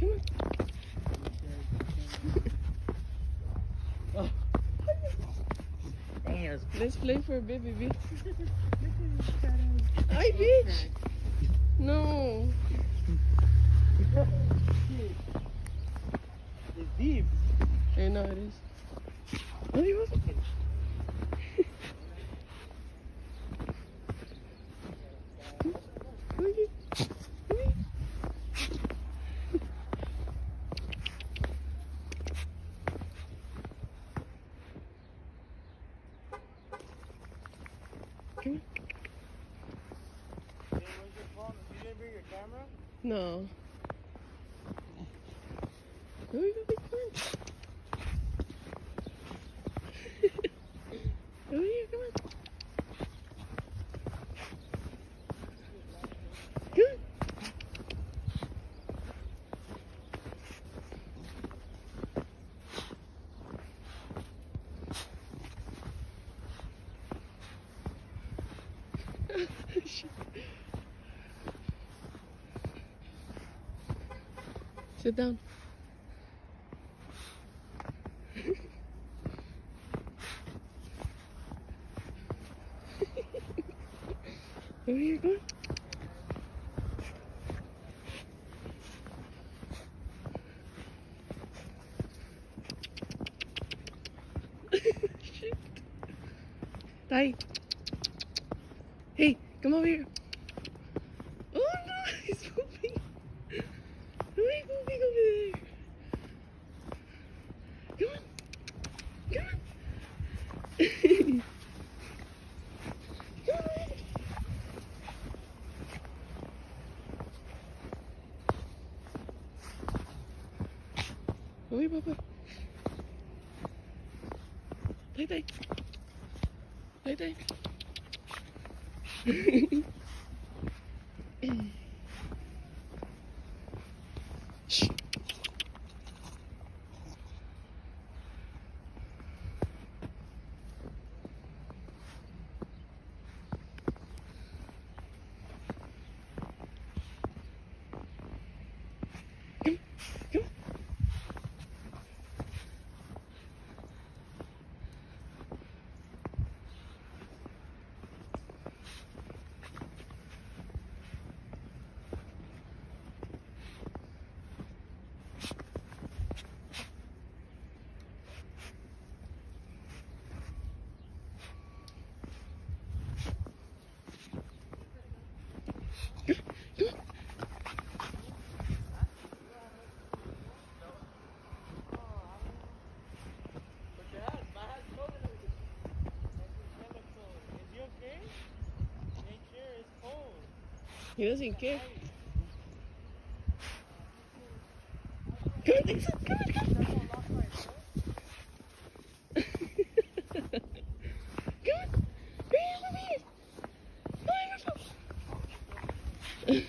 Come on. Damn. Let's play for a bit, baby. Hi, bitch. No. It's deep. I know it is. Oh, he was. Hey, your phone? You bring your camera? No. Come on, baby, come on. Come here, come on. Come on. Sit down. Over here, go on. Shit. Hey, come over here. Oh no, he's. Why are you moving over there? Come on. Come on. Come on. Come here, Papa. Tay tay. Tay tay. Okay? He doesn't care. Good, on, come on! Come, Hey, come on, Come on,